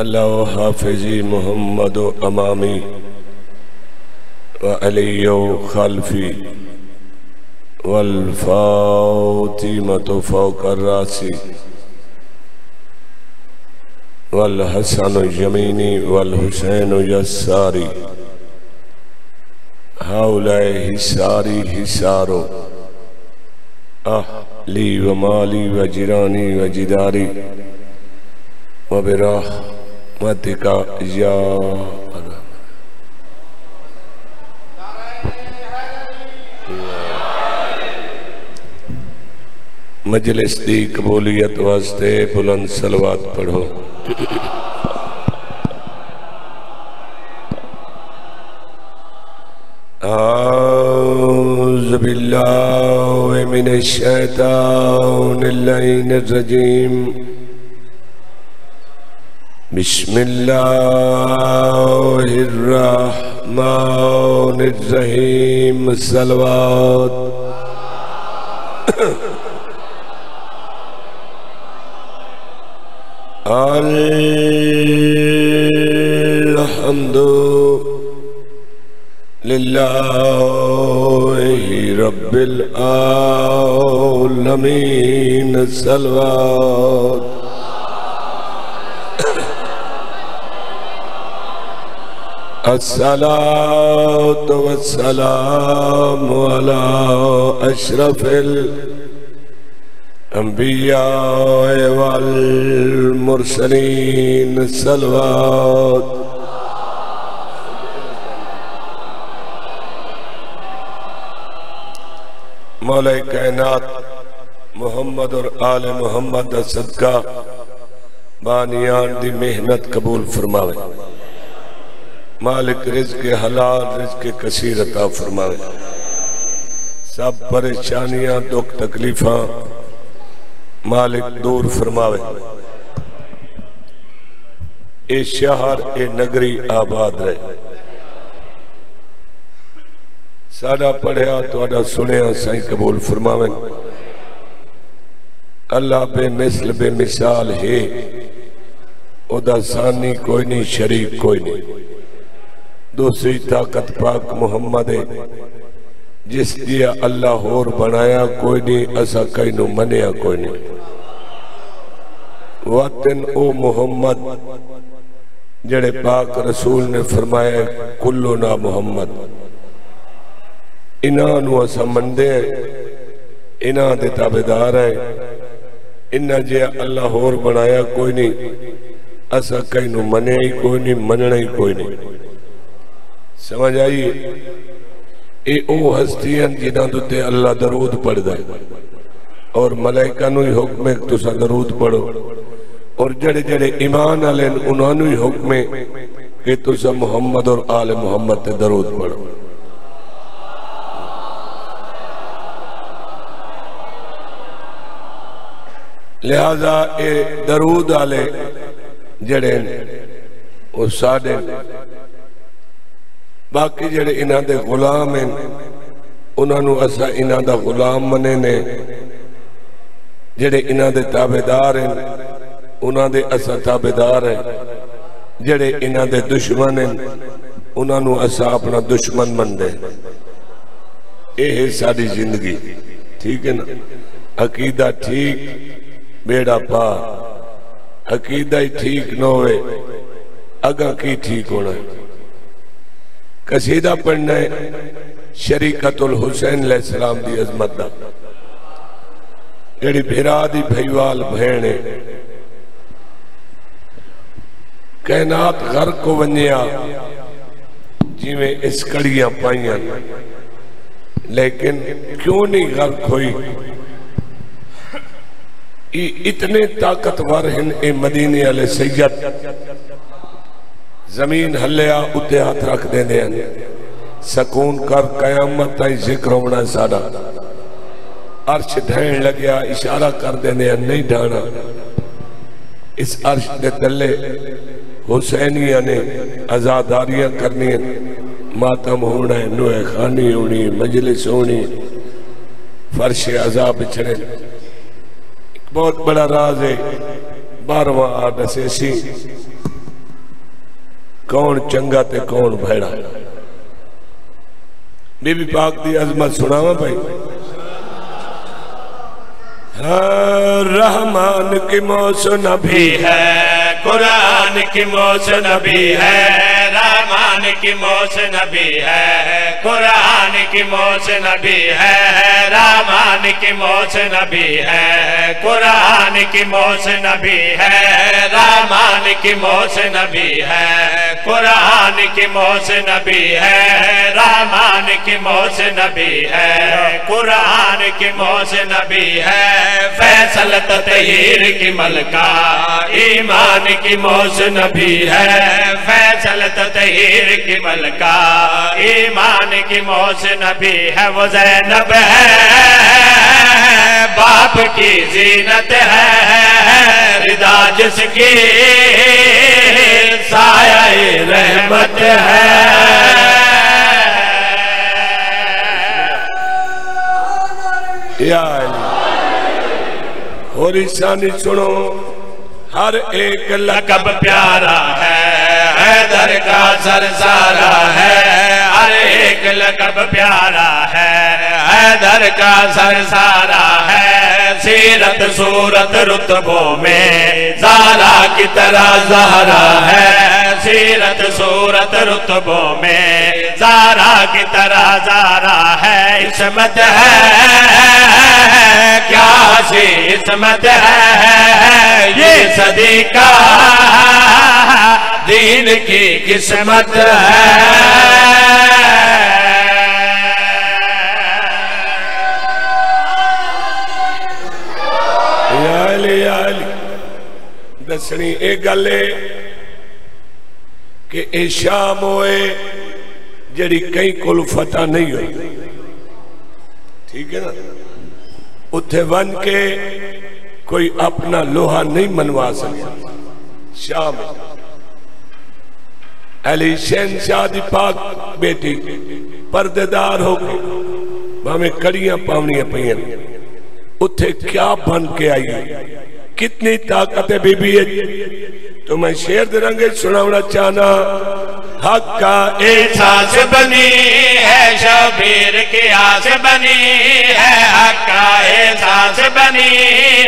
اللہ و حافظی محمد و امامی و علی و خلفی والفاطمة فوق الراس والحسن يميني والحسين يساري هؤلاء حساري حسارو أهلي ومالي وجيراني وجداري وبرحمتك يا مجلس دی قبولیت واسطے بلند سلوات پڑھو۔ أعوذ بالله من الشيطان اللعين الرجيم بسم الله الرحمن الرحيم. الصلوات. الحمد لله رب العالمين. الصلوات. الصلاة والسلام على أشرف الأنبياء والمرسلين الصلوات. مولا کائنات محمد اور آل محمد صدقہ بانیان دی محنت قبول فرماوے۔ مالک رزق حلال، رزق کثیر عطا فرماوے سب پریشانیاں، دکھ، تکلیفاں مالک دور فرماوے۔ اے شہر، اے نگری آباد رہے۔ ساڑا پڑھیا تو سنیا سائیں قبول فرماویں اللہ بے مثل، بے مثال ہے۔ او دا ثانی کوئی نہیں، شریک کوئی نہیں۔ دوسری طاقت پاک محمد ہے، جس دیا اللہ اور بنایا کوئی نہیں، اسا کئی نو منیا کوئی نہیں۔ واتن او محمد، جڑے پاک رسول نے فرمایا کلونا محمد۔ انہاں نو اسا مندے ہیں، انہاں دے تابدار ہیں۔ انہاں جے اللہ اور بنایا کوئی نہیں، اسا کئی نو منے ہی کوئی نہیں مننے ہی کوئی نہیں۔ سمجھ آئیے اے او ہستیاں جنہاں دوتے اللہ درود پڑھ دائے اور ملائکہ نو ہی حکم ہے تو درود پڑھو۔ اور جڑے جڑے ایمان علین انہوں نے حکم کہ تو سا محمد اور آل محمد تے درود پڑھو۔ لہذا اے درود آلے جڑے وہ ساڑے باقی جڑے انہاں دے غلام ہیں، انہاں نو اسا انہاں دا غلام منے نے۔ جڑے انہاں دے تابدار ہیں، انہاں دے اسا تابدار ہیں۔ جڑے انہاں دے دشمن ہیں، انہاں نو اسا اپنا دشمن من دے اے ہے ساری زندگی۔ ٹھیک ہے نا؟ عقیدہ ٹھیک، بیڑا پا۔ عقیدہ ہی ٹھیک نہ ہوئے اگا کی ٹھیک ہونا ہے؟ قصیدہ پڑھنا ہے شریکت الحسین علیہ السلام دی عظمت دا۔ جڑی بھیرا دی بھائیوال بھینے کائنات غر کو ونیا جی میں اس کڑیاں پائیاں۔ لیکن کیوں نہیں غرق ہوئی؟ اتنے طاقتور ہیں اے مدینے علیہ سید۔ زمین ہلیا اتے ہاتھ رکھ دے دے سکون کر قیامت تائی ذکر ہونا ساڑا عرش ڈھائن لگیا، اشارہ کر دے دے نہیں ڈھانا اس عرش دے تلے حسینیہ نے ازاداریاں کرنی ماتم ہونا ہے نوے خانی ہونی، مجلس ہونی۔ فرش عذاب چھڑے بہت بڑا راز ہے، بارواں آدھے سے سی کون چنگا تے کون بھیڑا بی بی پاک دی عظمت سناوا بھائی رحمان کی موسن بھی ہے، قرآن کی موسن بھی ہے، رحمان کی موس نبی ہے، قرآن کی موس نبی ہے، رحمان کی موس نبی ہے، قرآن کی موس نبی ہے، رحمان کی موس نبی ہے، قرآن کی موس نبی ہے، رحمان کی موس نبی ہے، قرآن کی موس نبی ہے، فیصل تطہیر کی ملکہ، ایمان کی موس نبی ہے، فیصل تطہیر کی ملکہ، ایمان کی موس نبی ہے، وہ زینب ہے۔ باپ کی زینت ہے ردا جس کی سایہ رحمت ہے۔ یا علی، اور اسانی سنو، ہر ایک لقب پیارا ہے، حیدر کا سرسارا ہے۔ ہر ایک لقب پیارا ہے۔ حیدر کا سر سارا ہے۔ سیرت صورت رتبوں میں زارا کی طرح زہرا ہے۔ سیرت صورت رتبوں میں زارا کی طرح زارا ہے، عصمت ہے، کیا سی عصمت ہے؟ یہ صدی کا دین کی قسمت ہے۔ یا علی یا علی، دسنی، ایک گلے کہ اے شام ہوئے، جڑی کئی کل فتح نہیں ہوئی۔ ٹھیک ہے نا؟ اتھے ون کے کوئی اپنا لوہا نہیں منوا سکتا۔ شام علی شہن شاہ دی پاک بیٹی پردیدار ہو گئی۔ ہمیں کڑیاں پاونیاں پہیاں اتھے کیا بن کے آئی کتنی طاقت ہے بی بی ہے تو میں شیر درنگے سناونا چاہنا۔ حق کا احساس بنی ہے، شبیر کی آس بنی ہے۔ حق کا احساس بنی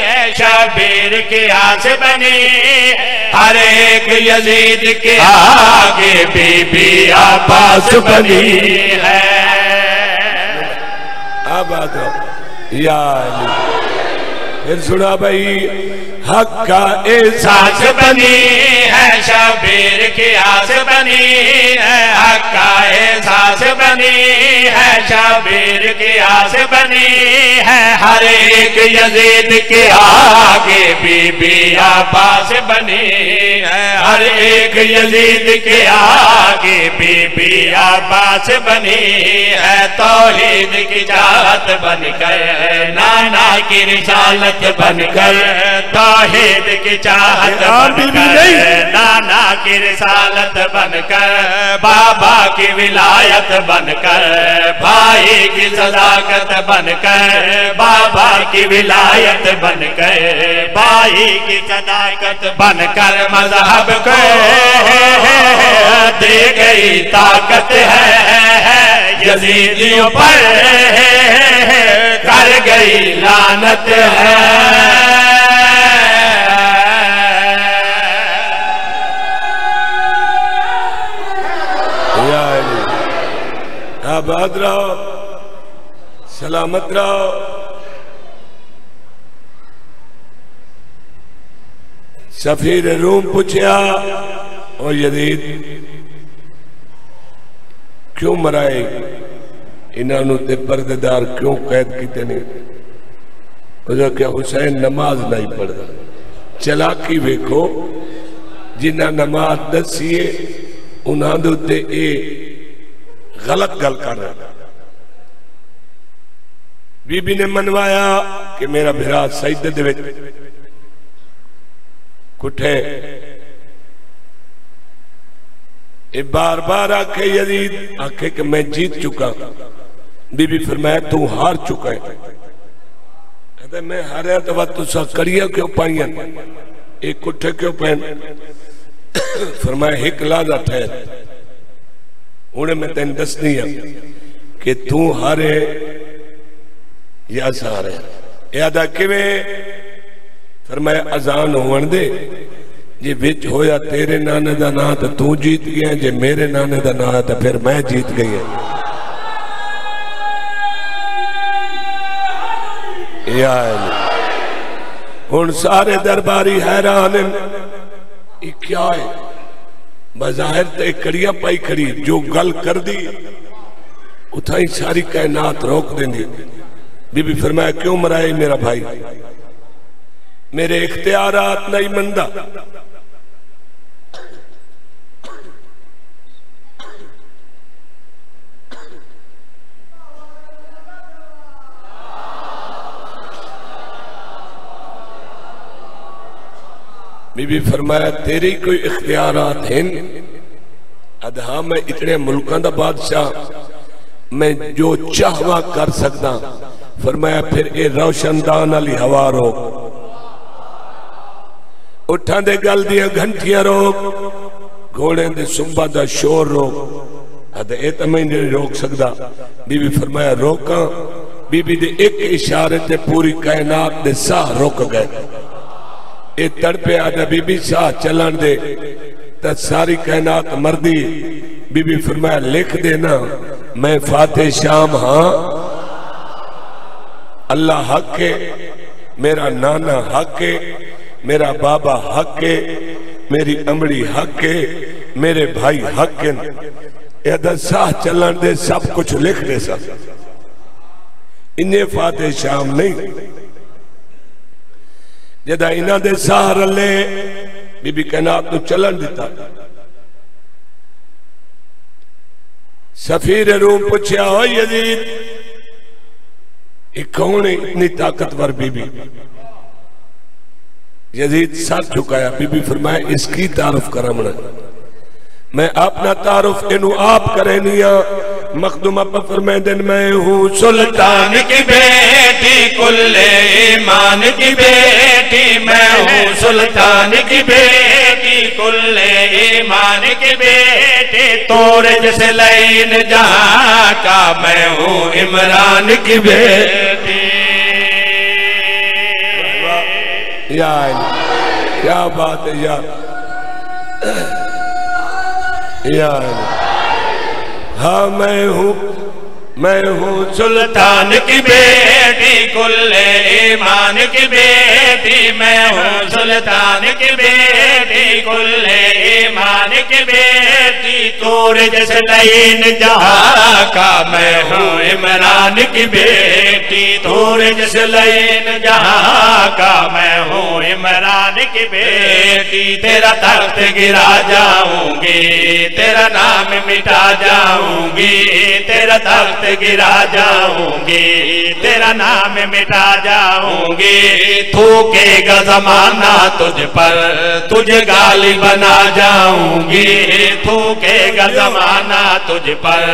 ہے، شبیر کی آس بنی ہر ایک یزید کے آگے بی بی آباس بنی ہے۔ آباد یا علی۔ پھر سنا بھائی حق کا احساس ساس بنی۔ شبیر کی آس بنی ہے حق کا احساس بنی ہے۔ شبیر کی آس بنی ہے ہر ایک یزید کے آگے بی بی آباس بنی ہے۔ ہر ایک یزید کے آگے بی بی آباس بنی ہے۔ توحید کی چاہت بن کر نانا کی رسالت بن کر توحید کی چاہت بن کر نانا کی رسالت بن کر، بابا کی ولایت بن کر، بھائی کی صداقت بن کر، بابا کی ولایت بن کر، بھائی کی صداقت بن کر مذہب کو دے گئی طاقت ہے، یزیدیوں پر کر گئی لانت ہے۔ آباد رہو، سلامت رہو۔ سفیر روم پوچھیا، او یزید، کیوں مرائے؟ انہوں تے پرددار کیوں قید کیتے نہیں وہ کہ حسین نماز نہیں پڑھا چلاکی ویکھو جنہ نماز دسیے، انہاں دے تے اے غلط گل کر رہا بی بی نے منوایا کہ میرا بھرا سجدے دے وچ کٹھے۔ اے بار بار آکھے یزید، آکھے کہ میں جیت چکا۔ بی بی فرمایا، تو ہار چکا ہے۔ کہتے میں ہاریا تو بات تو سا کڑیا کیوں پائیں اے کٹھے کیوں پہن فرمایا، ایک لازہ ٹھہر۔ انہیں میں تین دسنی ہے کہ تو ہارے یا سارے یادا کیویں؟ فرمایا ازان ہون دے جی وچ ہویا تیرے نانے دا نا تو تو جیت گیا جی میرے نانے دا نا تو پھر میں جیت گئی ہاں۔ یا ہن سارے درباری حیران یہ کیا ہے؟ بظاہر تے کڑیا پائی کھڑی جو گل کر دی اتھائی ساری کائنات روک دیں دی۔ بی بی فرمایا، کیوں مرائے میرا بھائی؟ میرے اختیارات نہیں مندہ بی بی فرمایا، تیری کوئی اختیارات ہیں؟ ادھا میں اتنے ملکان دا بادشاہ، میں جو چاہوا کر سکتا۔ فرمایا، پھر اے روشندان علی ہوا روک۔ اٹھان دے گل دیا گھنٹیاں روک گھوڑے دے سنبا دا شور روک۔ ادھا اے تمہیں نہیں روک سکتا۔ بی بی فرمایا، روکاں۔ بی بی دے ایک اشارت دے پوری کائنات دے ساہ روک گئے۔ اے تڑپے آدھا بی بی ساہ چلن دے تا ساری کائنات مردی۔ بی بی فرمایا، لکھ دینا، میں فاتح شام ہاں۔ اللہ حق ہے، میرا نانا حق ہے، میرا بابا حق ہے، میری امڑی حق ہے، میرے بھائی حق ہے یہ ساہ چلن دے، سب کچھ لکھ دے سب انہیں فاتح شام نہیں۔ جدہ انہ دے ساہ رلے، بی بی کہنات نو چلن دیتا سفیر روم پچھیا ہو یزید، ایک کون اتنی طاقتور بی بی؟ یزید سر چکایا بی بی فرمایا، اس کی تعرف کرمنا میں اپنا تعرف انو آپ کرے نیا مخدوم اپا فرمائے دن میں ہوں سلطان کی بیٹی، کل ایمان کی بیٹی، میں ہوں سلطان کی بیٹی، کل ایمان کی بیٹی۔ توڑ جس لین جہاں کا، میں ہوں عمران کی بیٹی۔ یا علی کیا بات ہے یا یا علی ہاں میں ہوں میں ہوں سلطان کی بیٹی۔ بیٹی کل ایمان کی بیٹی، میں ہوں سلطان کی بیٹی۔ کل ایمان کی بیٹی تور جس لین جہاں کا میں ہوں عمران کی بیٹی۔ تور جس لین جہاں کا میں ہوں عمران کی بیٹی۔ تیرا تخت گرا جاؤں گی، تیرا نام مٹا جاؤں گی۔ تیرا تخت گرا جاؤں گی، تیرا نام مٹا جاؤں گی۔ تھوکے گا زمانہ تجھ پر، تجھ گالی بنا جاؤں گی۔ تھوکے گا زمانہ تجھ پر،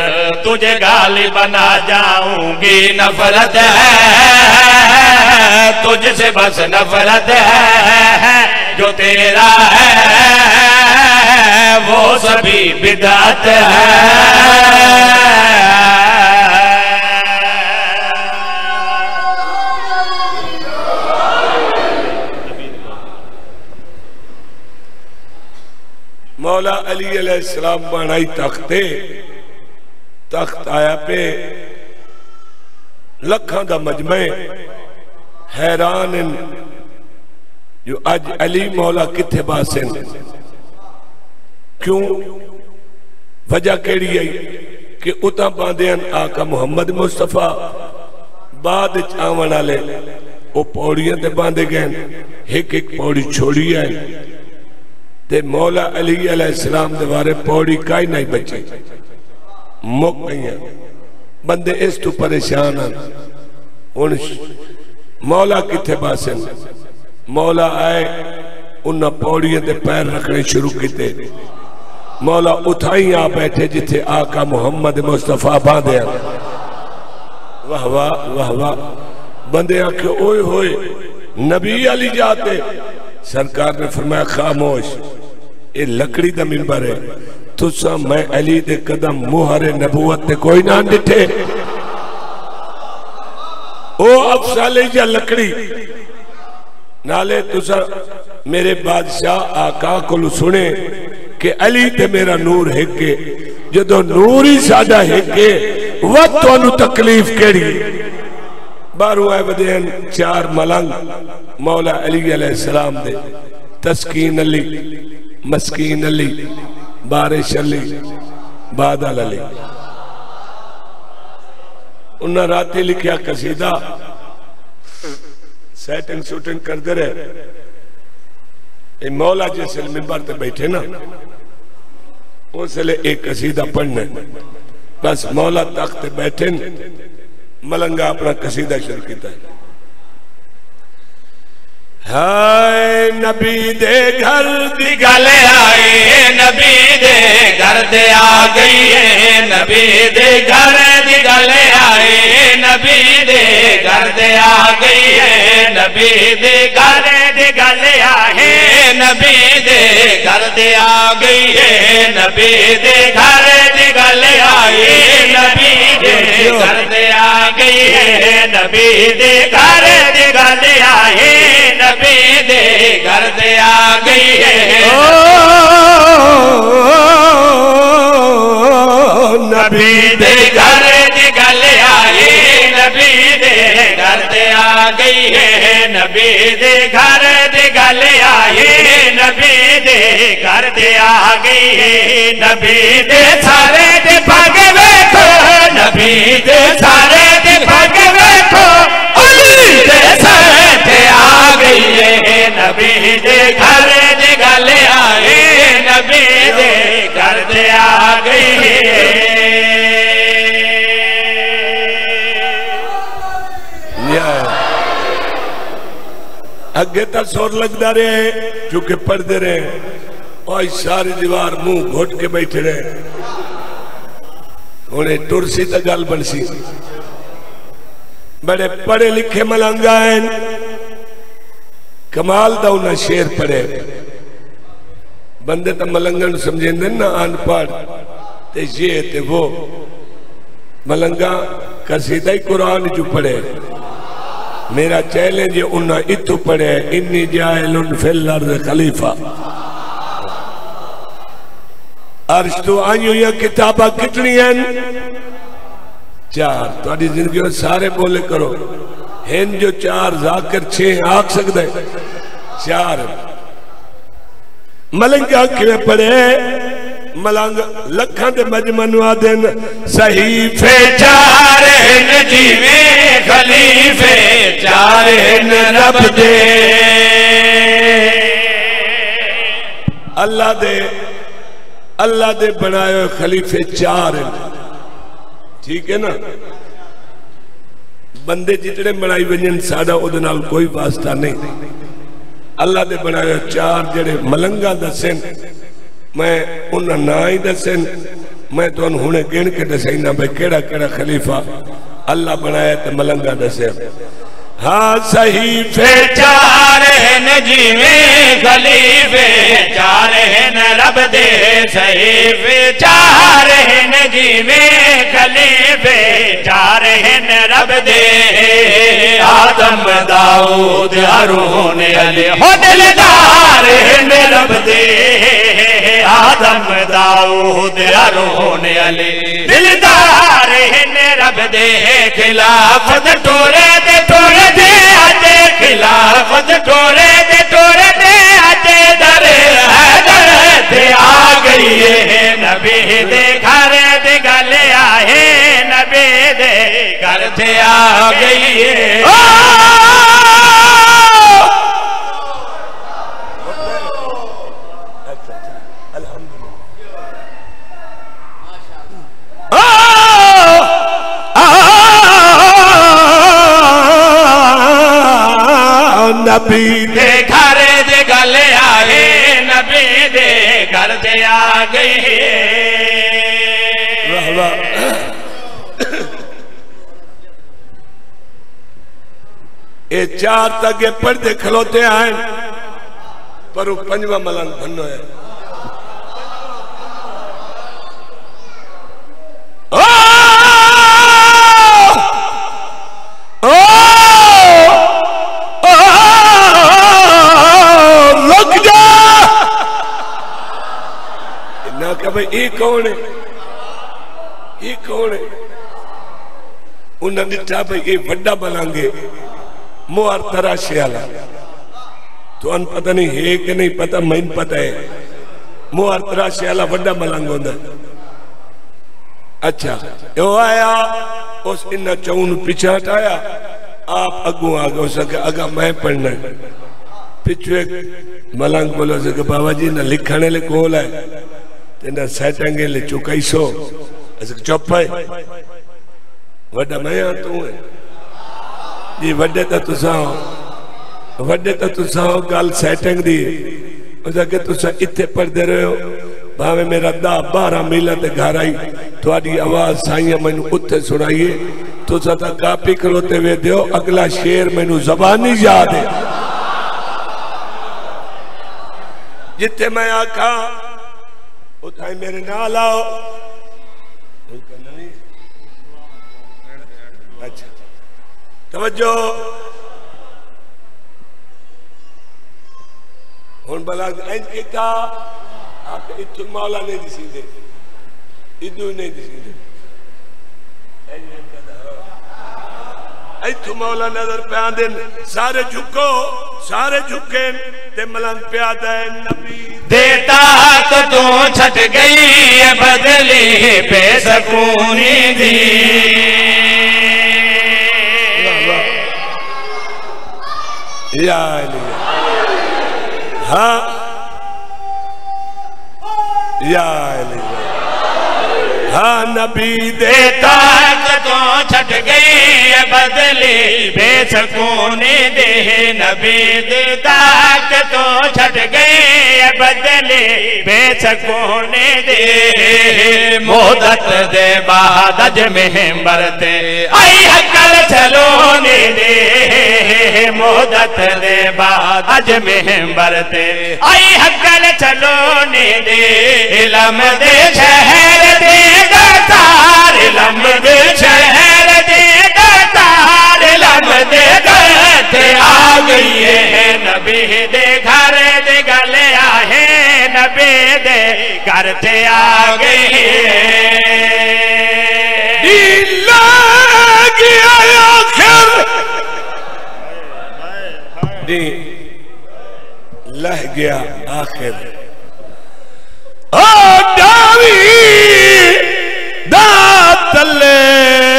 تجھ گالی بنا جاؤں گی۔ نفرت ہے، تجھ سے بس نفرت ہے۔ جو تیرا ہے، وہ سبھی بدعت مولا علی علیہ السلام بانائی تختے تخت آیا پہ۔ لکھان دا مجمع۔ حیران جو اج علی مولا کتھے باسن کیوں؟ وجہ کیڑی ہے کہ اتاں باندیاں آقا محمد مصطفیٰ۔ بعد چاونا لے وہ پوڑیاں تے باندے گئے ایک ایک پوڑی چھوڑی آئے تے مولا علی علیہ السلام دے بارے پوڑی کائی نہیں بچے۔ مک گئی ہیں۔ بندے اس تو پریشان ہیں۔ ان مولا کتھے باسن مولا آئے انہا پوڑیاں دے پیر رکھنے شروع کیتے۔ مولا اتھائی آ بیٹھے جتھے آقا محمد مصطفیٰ باندھے ہیں۔ واہ واہ واہ واہ۔ بندے آنکھے اوئے ہوئے۔ نبی علی جاتے۔ سرکار نے فرمایا خاموش یہ لکڑی دا منبر ہے تسا میں علی دے قدم مہر نبوت تے کوئی نہ ڈٹھے او افسالے جا لکڑی، نالے تسا میرے بادشاہ آقا کو سنے کہ علی تے میرا نور ہے کہ جدو نور ہی سادہ ہے کہ وقت تو تکلیف کری بارو آئے بدین چار ملنگ مولا علی علیہ السلام دے۔ تسکین علی، مسکین علی، بارش علی، بادل علی۔ انہا راتی لکھیا قصیدہ سیٹنگ سوٹنگ کر دے رہے۔ اے مولا جیسے ممبر تے بیٹھے نا، اس لیے ایک قصیدہ پڑھنے۔ بس مولا تخت بیٹھے۔ نا ملنگا اپنا قصیدہ شروع کیتا ہے۔ ہائے نبی دے گھر دی گلے آئے، نبی دے گھر دے آ گئی ہے۔ نبی دے گھر دی گلے آئے، نبی دے گھر دے آ گئی ہے۔ نبی دے گھر دی گلے آئے، نبی دے گھر دے آ گئی ہے۔ نبی دے گھر دی گلے آئے، نبی دے گھر دے آ گئی ہے۔ نبی دے گھر دی گلے آئے نبی دے گھر دے آ گئی ہے۔ نبی دے گھر دی آئی، نبی دے گھر آ گئی ہے۔ نبی دے گھر دی آئی، نبی دے گھر آ گئی ہے۔ نبی دے سارے دے پگ ویکھو، نبی دے سارے دے پگ نبی دے گھر دی گل آئی نبی دے گھر دے آ گئی اگے تا سور لگ دا رہے، چونکہ پڑھ دے رہے۔ اور ساری دیوار منہ گھوٹ کے بیٹھے رہے۔ انہیں ٹرسی تا گل بنسی بڑے پڑھے لکھے ملنگا ہیں کمال دا انہا شیر پڑھے۔ بندے تا ملنگن سمجھیں دن نا آن پڑھ۔ تے یہ تے وہ۔ ملنگا قصیدہ ہی قرآن جو پڑھے۔ میرا چیلنج انہا اتو پڑھے۔ انی جائلن فی الارض خلیفہ۔ عرش تو آئیو یا کتابہ کتنی ہیں؟ چار۔ تو آدھی زندگی میں سارے بولے کرو۔ ہن جو چار ذاکر چھے آگ سکتے چار۔ ملنگ آنکھ میں پڑھے ملنگ لکھاں دے مجمنوا دن صحیفے چار نجیوے خلیفے، چار رب دے۔ اللہ دے اللہ دے بنائے خلیفے چار۔ ہیں ٹھیک ہے نا؟ بندے جتنے بنائی ونجن ساڑا ادنال کوئی واسطہ نہیں۔ اللہ دے بنائے چار جڑے ملنگا دسن۔ میں انہا نائی دسن۔ میں تو انہوں نے گن کے دسائینا بھئی کیڑا کیڑا خلیفہ۔ اللہ بنائے تے ملنگا دسن ہاں صحیفے چار نجیوے خلیفے چار رب دے صحیفے چار نجیوے خلیفے چار رب دے آدم داؤد ہرون علی، ہو دلدار رب دے آدم داؤد ہرون علی۔ دلدار رب دے خلافت، ٹورے دے ٹورے خلافت ٹورے دے ٹورے دے آجے در حیدر دے آ گئی ہے۔ نبی دے گھر دے گلے آئے، نبی دے گھر دے آ گئی ہے۔ نبی دے گھر دے گلے آئے، نبی دے گھر دے آ گئی اے چار تک یہ پردے کھلوتے آئیں پر وہ پنجوہ ملان بھنو ہے۔ کون ہے؟ یہ کون ہے؟ انہوں نے ڈٹھا بھئی یہ وڈا بلانگے موار تراشے والا۔ تو ان پتہ نہیں ہے کہ نہیں پتہ میں پتہ ہے۔ موار تراشے والا وڈا ملنگ ہوندا اچھا یہ آیا، اس انہ چون پیچھے ہٹایا۔ آپ اگوں آگے اس کہ اگا میں پڑھنا ہے۔ پچھو ملنگ بولو سے بابا جی نہ لکھانے لے ہے تینا سیٹنگے لے چکائی سو ایسے کہ چپ ہے وڈا میں یہاں تو ہوں جی وڈے تا تو ساؤ وڈے تا تو ساؤ گال سیٹنگ دی اسے کہ تو اتھے پڑھ دے رہے ہو بھاوے میرا دا بارہ میلہ دے گھر آئی تو آڈی آواز سائیاں میں نو اتھے سنائیے تو سا تا کاپی کروتے ہوئے دیو اگلا شیر میں نو زبانی یاد ہے جتے میں آکھا اتھائی میرے نال آؤ اچھا توجہ۔ ہون بلا این کتا آپ اتو مولا نہیں دسی دے ادو نہیں دسی دے ایتھو مولا نظر پہ آدھن سارے جھکو، سارے جھکیں تے ملنگ پہ آدھن نبی۔ دیتا تو تو چھٹ گئی بدلی بے سکونی دی۔ یا علی۔ ہاں۔ یا علی۔ ہاں نبی دیتا چھٹ گئی ہے بدلی، بے سکونی دی نبی دیتا تو چھٹ گئی ہے بدلی، بے سکونی دی مودت دے بعد اج مہمبر تے۔ آئی حکل چلونی دی مودت دے بعد اج مہمبر تے۔ آئی حکل چلونی دی علم دے شہر دے دتار علم دے شہر گئی ہے نبی دے گھر دے گلے آہے نبی دے گھر تے آ گئی ہے لگی آخر۔ لہ گیا آخر۔ او ڈاوی دا تلے۔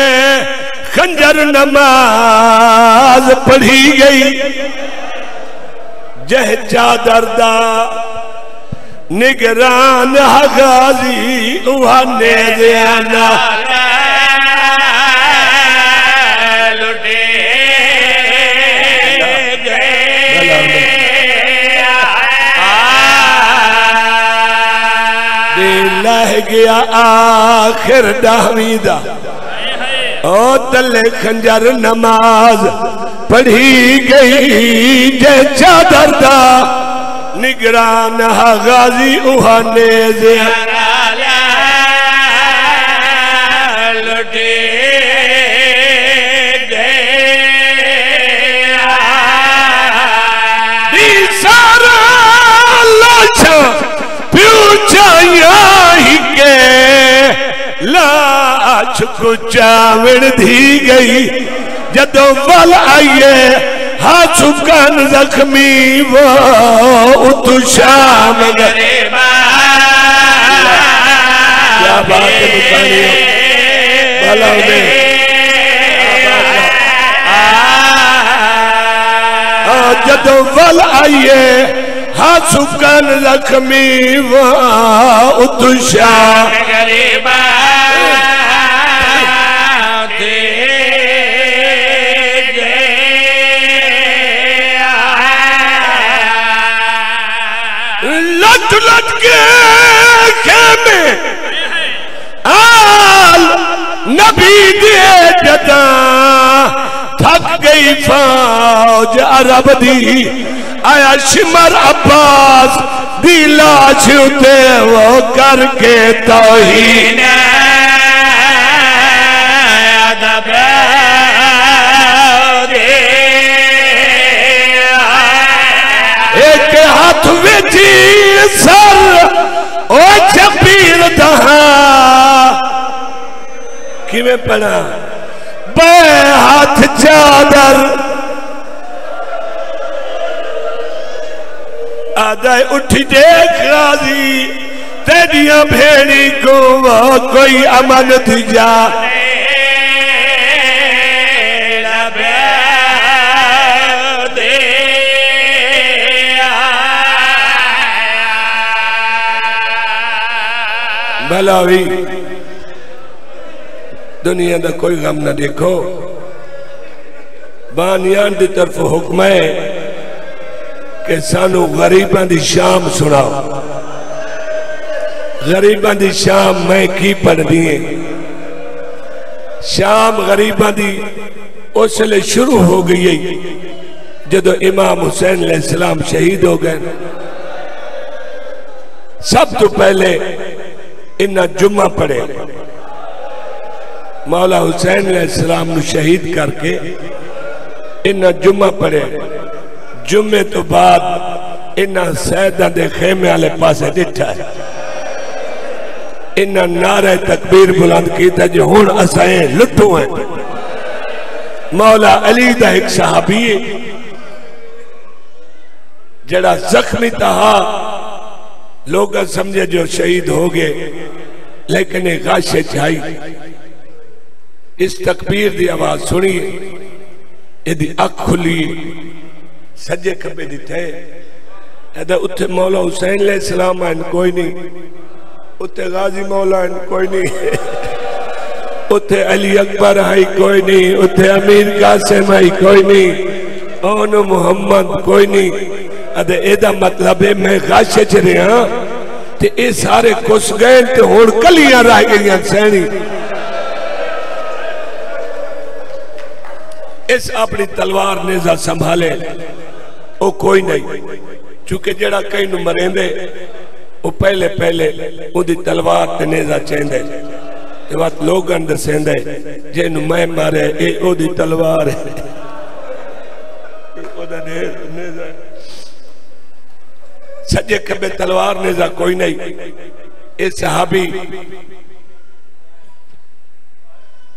خنجر نماز پڑھی گئی۔ جہ چادر دا نگران حغازی، اوہ نیزیانا لہ گیا آخر ڈاوی دا۔ او تلے خنجر نماز پڑھی گئی جے چادر دا نگران ہاں غازی اوہا نیزے کو چاوڑ دی گئی۔ جدو ول آئیے، ہاتھ کن زخمی وہ اتو شام گئے۔ کیا بات ہے مکانی بھلا انہیں جدو ول آئیے، ہاتھ کن زخمی وہ اتو شام غریبا خیمے آل نبی دے جدا تھک گئی فوج عرب دی۔ آیا شمر عباس دی لاچ اتے وہ کر کے توہین۔ عدب ایک ہاتھ وچی سر پڑا بے ہاتھ چادر۔ آدھائے اٹھی دیکھ راضی۔ تیریاں بھیڑی کو کوئی امن امانت جا۔ بھلاوی دنیا دا کوئی غم نہ دیکھو۔ بانیان دی طرف حکم ہے کہ سانو غریبان دی شام سناو غریبان دی شام میں کی پڑھ دیئے شام غریبان دی اس لیے شروع ہو گئی جدو امام حسین علیہ السلام شہید ہو گئے۔ سب تو پہلے انہا جمعہ پڑے مولا حسین علیہ السلام نو شہید کر کے انہا جمعہ پڑے جمعے تو بعد انہا سیدہ دے خیمے آلے پاسے ڈٹھا ہے۔ انہا نعرہ تکبیر بلند کی تھا جو ہون اسائیں لٹو ہیں۔ مولا علی دا ایک صحابی جڑا زخمی تہا لوگا سمجھے جو شہید ہو گئے، لیکن ایک غاشے چاہی۔ اس تکبیر دی آواز سنی یہ اک کھلی، سجے کبے دی تھے۔ ایدہ اتھے مولا حسین علیہ السلام آئین کوئی نہیں اتھے غازی مولا آئین کوئی نہیں اتھے علی اکبر آئی کوئی نہیں اتھے امیر قاسم آئی کوئی نہیں اون محمد کوئی نہیں ادھے ایدہ مطلب ہے میں غاشے چرے ہاں تے اے سارے کس گئے تے ہون کلیاں رہ گئیاں سینی۔ اس اپنی تلوار نیزہ سنبھالے۔ او کوئی نہیں، چونکہ جڑا کئی نو مرین دے او پہلے پہلے او دی تلوار تے نیزہ چین دے یہ بات لوگ اندر سین دے جے نو میں مارے، اے او دی تلوار ہے۔ او دا نیزہ سجے کبے تلوار نیزہ کوئی نہیں۔ اے صحابی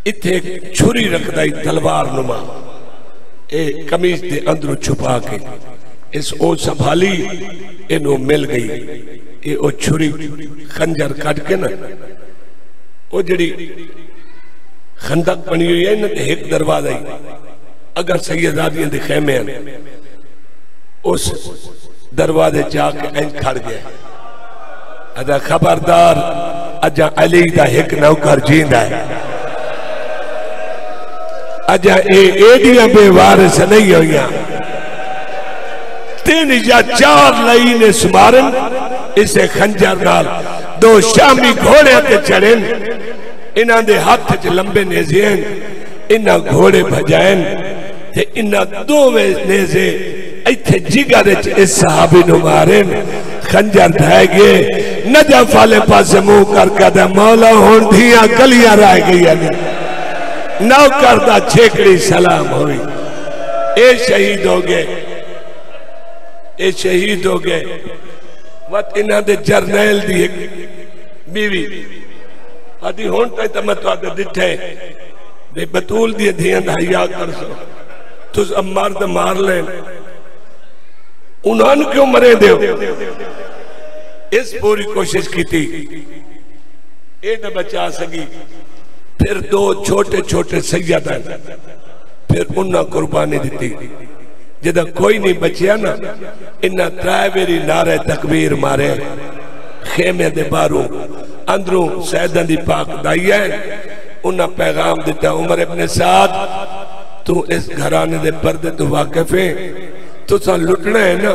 اتھے ایک چھری رکھ دائی تلوار نما۔ اے کمیز دے اندرو چھپا کے اس او سنبھالی انہوں مل گئی۔ اے او چھری خنجر کٹ کے نا۔ او جڑی خندق بنی ہوئی ہے نا ایک دروازہ ہی اگر سیدادیاں دے خیمے ہیں، اس دروازے جا کے این کھڑ گئے ادا خبردار، اجا علی دا ایک نوکر جیندہ ہے۔ اجا اے ایڈیاں بے وارس نہیں ہوئیاں تین یا چار لئینے سمارن اسے خنجر نال دو شامی گھوڑے تے چڑھن انہاں دے ہاتھ چ لمبے نیزین انہاں گھوڑے بھجائن تے انہاں دو نیزے ایتھے جگر اچ اس صحابی نو مارن خنجر دھائے گئے نجف والے پاس منہ کر کہتا مولا ہون دھیاں گلیاں رہ گئی یعنی نو کردہ چھیکڑی سلام ہوئی۔ اے شہید ہو گئے۔ اے شہید ہو گئے۔ وقت انہاں دے جرنیل دی ایک بیوی۔ آدھی ہون تے تمہیں تو آدھے دٹھے بے بطول دی دھیاں دھائیا کر سو تو اب مرد مار لیں انہوں نے کیوں مرے دے اس پوری کوشش کی تھی اے نہ بچا سکی۔ پھر دو چھوٹے چھوٹے سید ہیں۔ پھر انہاں قربانی دیتی۔ جدہ کوئی نہیں بچیا نا، انہاں ترائے میری نعرہ تکبیر مارے۔ خیمے دے باروں اندروں سیدن دی پاک دائی ہے۔ انہاں پیغام دیتا، عمر ابن سعد، تو اس گھرانے دے پردے تو واقف ہیں۔ تو سا لٹنا ہے نا۔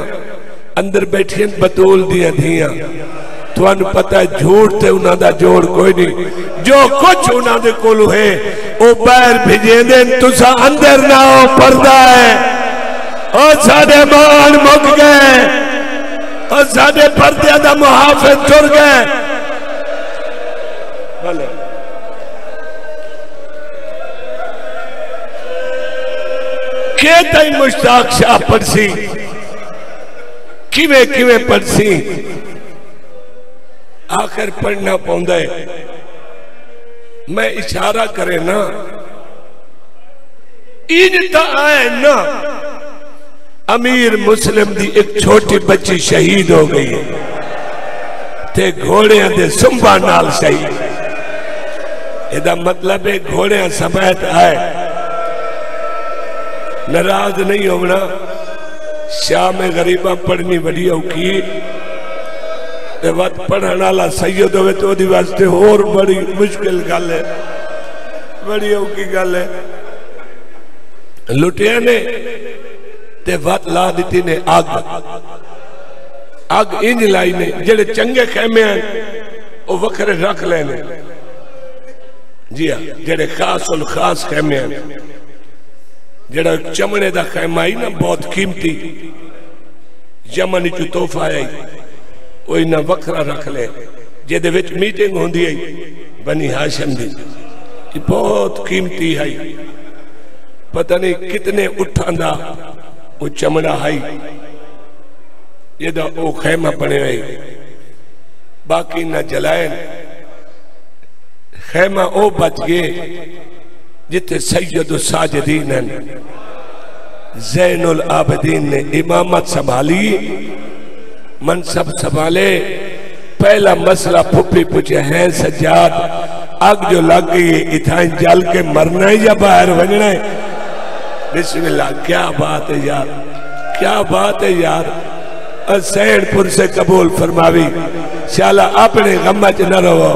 اندر بیٹھیں بطول دیا دیا تو انہوں پتہ ہے جھوٹ تے انہوں دا جوڑ کوئی نہیں۔ جو کچھ انہوں دے کولو ہے، او پیر بھیجیں دیں تو سا اندر نہ ہو پردہ ہے۔ اور سادے مان مک گئے۔ اور سادے پردے دا محافظ چر گئے۔ بھلے۔ کہتا ہی مشتاق شاہ پڑسی کیویں کیویں پڑسی آخر پڑھنا پوندا ہے۔ میں اشارہ کرے نا۔ تا آئے نا۔ امیر مسلم دی ایک چھوٹی بچی شہید ہو گئی ہے۔ تے گھوڑیاں دے سنبا نال شہید۔ یہ مطلب ہے گھوڑیاں سمیت آئے۔ نراز نہیں ہونا۔ شاہ میں غریبہ پڑھنی بڑی اوکی تے وقت پڑھنا اللہ سید ہوئے تو دی واسطے اور بڑی مشکل گل ہے۔ بڑی اوکی گل ہے۔ لٹیا نے تے وقت لا دیتی نے آگ۔ آگ انج لائی نے، جڑے چنگے خیمے ہیں وہ وکھرے رکھ لینے جی ہاں جڑے خاص الخاص خیمے ہیں۔ جڑا چمنے دا خیمہ ہی نا بہت قیمتی۔ یمنی جو توفہ آئی وہ انہا وکرہ رکھ لے۔ جے دے وچ میٹنگ ہوں دی بنی ہاشم دی۔ یہ بہت قیمتی ہے۔ پتہ نہیں کتنے اٹھان دا، وہ چمڑا ہے۔ یہ دا او خیمہ پڑے رہے۔ باقی نہ جلائیں خیمہ او بچ گئے۔ جتے سید الساجدین ہیں زین العابدین نے امامت سنبھالی۔ منصب سنبھالے، پہلا مسئلہ پھپی پوچھے، ہیں سجاد، اگ جو لگ گئی، اتھائیں جل کے مرنا ہے یا باہر بننا ہے؟ بسم اللہ، کیا بات ہے یار، کیا بات ہے یار؟ سین پور سے قبول فرماوی، شالا اپنے غمج نہ رہو،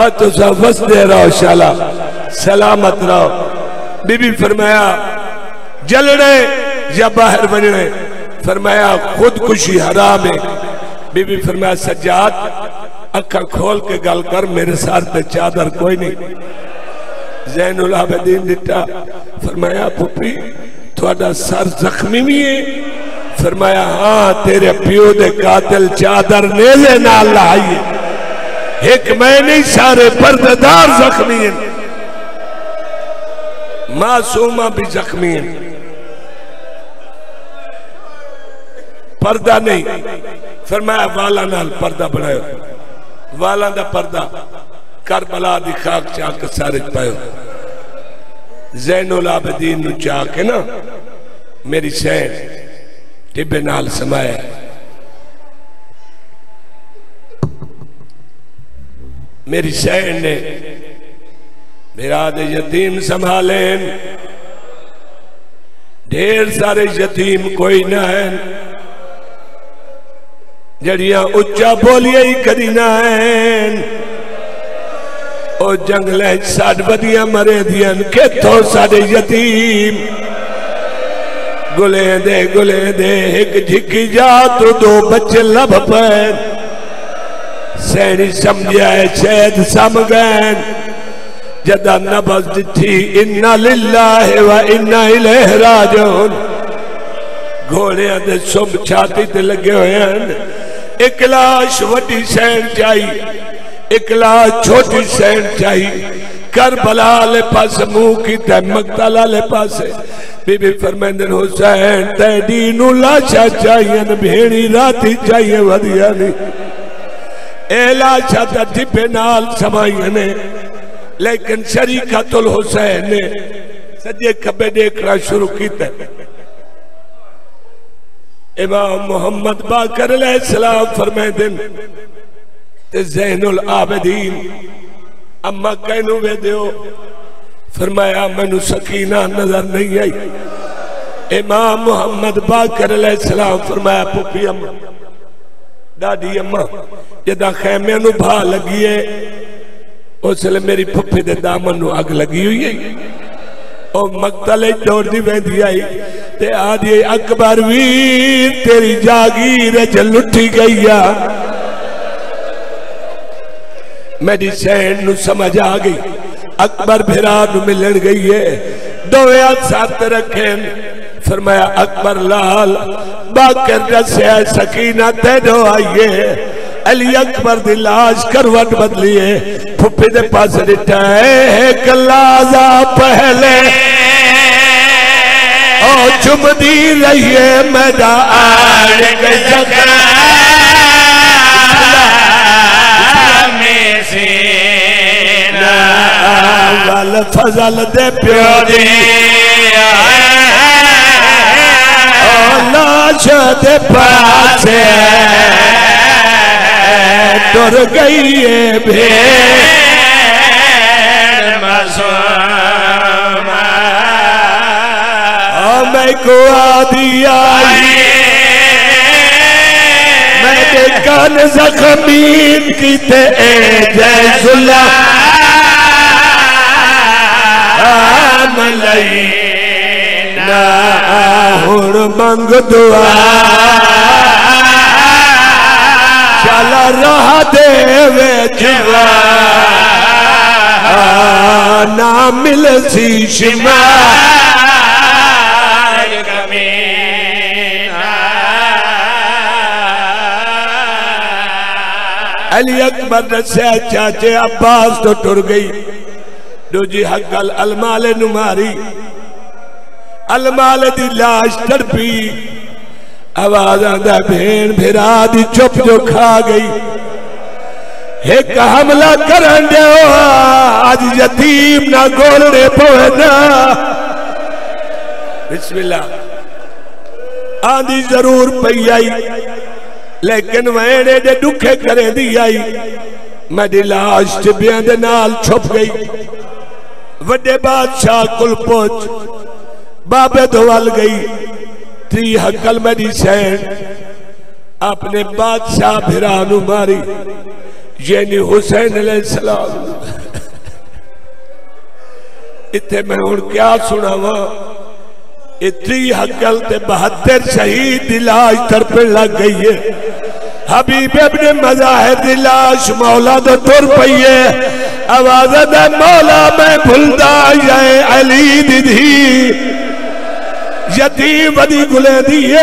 اور تو سب دے رہو شالا، سلامت رہو۔ بی بی فرمایا، جلنے یا باہر بننے فرمایا خود کشی حرام ہے۔ بی بی فرمایا، سجاد اکھا کھول کے گل کر، میرے ساتھ پہ چادر کوئی نہیں۔ زین العابدین ڈٹا فرمایا پپی تھوڑا سر زخمی بھی ہے۔ فرمایا ہاں تیرے پیو دے قاتل چادر نیلے نال لائیے ایک میں نہیں، سارے پرددار زخمی ہیں۔ معصومہ بھی زخمی ہیں۔ پردہ نہیں۔ فرمایا، والا نال پردہ بنائے۔ والا دا پردہ کربلا دی خاک چاک سارے پائے۔ زین العابدین نو چاک ہے نا؟ میری سین ٹبے نال سمائے۔ میری سین نے میرا دے یتیم سنبھالیں ڈھیر سارے یتیم کوئی نہ ہیں جڑیاں اچھا بولیے ہی کری نہ ہیں۔ او جنگلے ساڑھ بدیاں مرے دیاں کتھو سارے یتیم؟ گلے دے گلے دے ایک جھکی جا تو دو بچے لب پین۔ سینی سمجھائے شید سمگین۔ جدہ نبز تھی انہا للہ و انہا الہ راجون گھوڑے دے سم چھاتی تے لگے ہوئے ہیں۔ اکلاش وڈی سین چاہی اکلاش چھوٹی سین چاہی۔ کربلا لے پاس مو کی تے مقتلہ لے پاس۔ بی بی فرمیندن حسین تے دینو لاشا چاہیے بھیڑی راتی چاہیے، ودیا نہیں اے لاشا تے ٹپے نال سمائیے نے۔ لیکن شریکت الحسین نے سجے کبے دیکھنا شروع کیتا۔ امام محمد باکر علیہ السلام فرمائے دن، تے زین العابدین اما کہنو بے دیو؟ فرمایا میں نو سکینہ نظر نہیں آئی۔ امام محمد باکر علیہ السلام فرمایا، پوپی اما ڈاڈی اما جدہ خیمے نو بھا لگیے اس لیے میری پھپی دے دامن نو آگ لگی ہوئی ہے۔ او مقتل دور دی ویندی آئی، تے آدھی اکبر ویر، تیری جاگیر جل لٹھی گئی میری سین نو سمجھ آگئی اکبر بھرا نو ملن گئی ہے۔ دویات ساتھ رکھیں، فرمایا، اکبر لال باکر جسے سکینہ تے دو آئیے۔ علی اکبر دی لاش کروٹ بدلیے۔ پھپی دے پاس لٹا رٹائے کلازا پہلے۔ او چم دی رہیے میڈا آڑ کے جگہ۔ میں سینہ لال فضل دے پیو دی لاش دے پاسے ٹر گئی ہے بھیڑ میں کو آدھی آئی میں نے کان زخمین کی تے اے جیس اللہ آم لینا ہر دے وے جوا نا مل سی شما علی اکبر رسے چاچے عباس تو ٹر گئی۔ دو جی حق المال نماری۔ المال دی لاش تڑپی۔ آواز آدھا بھین بھیرا دی چپ جو کھا گئی۔ ایک حملہ کرن دے ہو، آج یتیم نہ گولنے پوہنا بسم اللہ۔ آدھی ضرور پئی آئی، لیکن وینے دے دکھے کرے دی آئی۔ میں دی لاش چبیاں دے نال چھپ گئی۔ وڈے بادشاہ کل پوچھ بابے دوال گئی۔ تری حقل میں سین۔ اپنے بادشاہ بھرانو ماری۔ یعنی حسین علیہ السلام۔ اتھے میں ہون کیا سنا ہوا اتری حقل تے بہتر شہید دلاش تر پر لگ گئی ہے۔ حبیب ابن مظاہر دلاش مولا دو تر پئیے آواز دے مولا میں بھلدا جائے، علی دی دی یتیم ودی گلے دیئے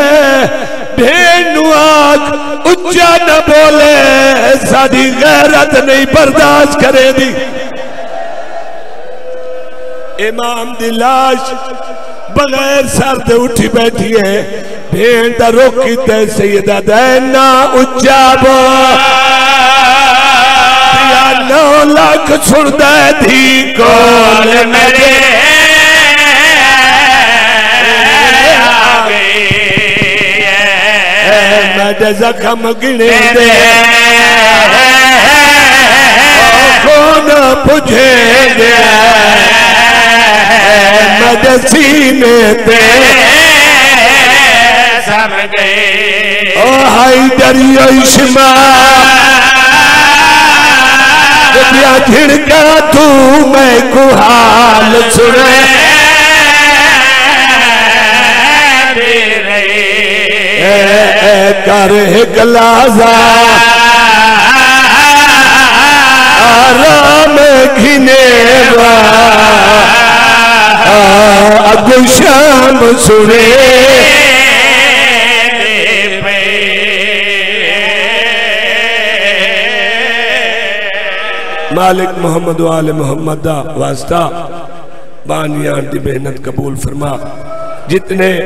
بھین نواک اچھا نہ بولے سادی غیرت نہیں برداشت کرے دی۔ امام دلاش بغیر سر دے اٹھی بیٹھی ہے بھین دا روکی تے سیدہ دینا اجابا دیا نو لاکھ چھڑ دے تھی کول میرے۔ میں زخم گنے دے۔ کون پجھے دے؟ مد سینے گئے۔ او ہائی دریو شما بیا جھڑکا تو میں کو حال سنے۔ کر گلازا آرام گھنے وا۔ اگو شام سنے۔ مالک محمد و آل محمد دا واسطہ۔ بانیان دی محنت قبول فرما۔ جتنے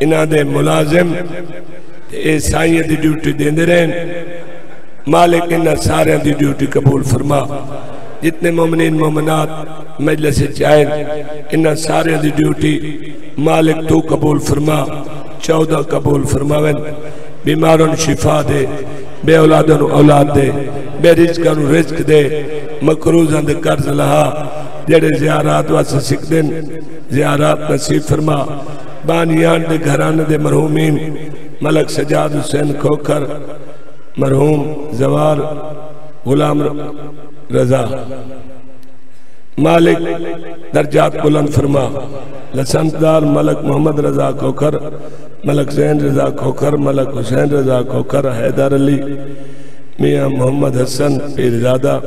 انہ دے ملازم اے سائیں دی ڈیوٹی دیں دے رہن۔ مالک انہ سارے دی ڈیوٹی قبول فرما۔ جتنے مومنین مومنات مجلس چاہن انہ سارے دی ڈیوٹی مالک تو قبول فرما، چودہ قبول فرماوین بیماروں شفا دے، بے اولادوں اولاد دے، بے رزقوں رزق دے۔ مکروزاں دے قرض لہا، جڑے زیارات واسے سکھ دن زیارات نصیب فرما۔ بانیان دے گھران دے مرحومین، ملک سجاد حسین کھوکر مرحوم زوار غلام رضا، مالک درجات بلند فرما لسنتدار ملک محمد رضا کھوکر ملک زین رضا کھوکر ملک حسین رضا کھوکر حیدر علی، میاں محمد حسن پیرزادہ،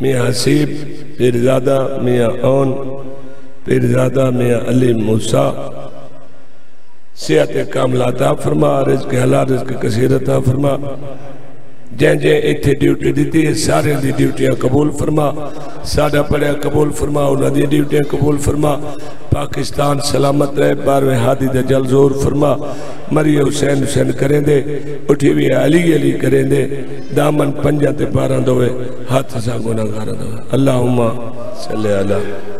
میاں حسیب پیرزادہ، میاں اون پیرزادہ، میاں علی موسیٰ صحت کامل عطا فرما، رزق حلال رزق کثیر عطا فرما۔ جن جن اتھے ڈیوٹی دیتی ہے، سارے دی ڈیوٹیاں قبول فرما۔ ساڑھا پڑھیا قبول فرما، انہاں دی ڈیوٹیاں قبول فرما۔ پاکستان سلامت رہے بارویں ہادی دا جل زور فرما۔ مری حسین حسین کریں دے، اٹھی بھی علی علی کریں دے۔ دامن پنجا تے پاراں دوے ہاتھ سا گناہ گارا دوے اللہم صلی اللہ